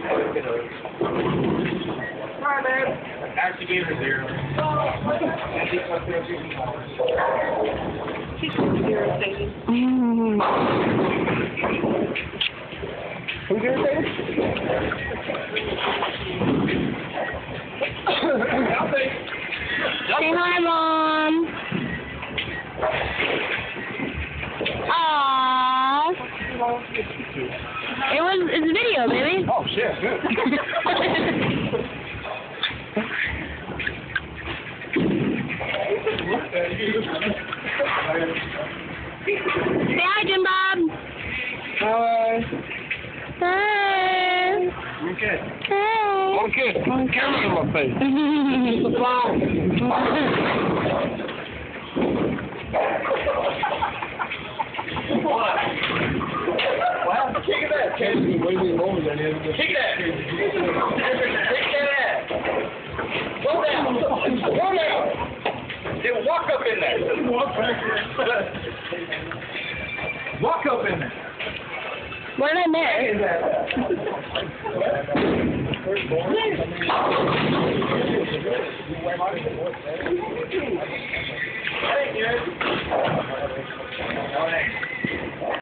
Alright, babe. Actually gave her zero. She's irritating. Who's irritated? Say hi, It was, it's a video, baby. Oh, shit, good. Say hi, Jim Bob. Hi. Hi. Okay. Hi. One camera in my face. It's a phone. Casey, way more than him. Kick that! Kick that ass! Go down! Go down! Then walk up in there! Walk there. Walk up in there. What did I